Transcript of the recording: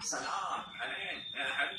سلام عليك يا حبيبي.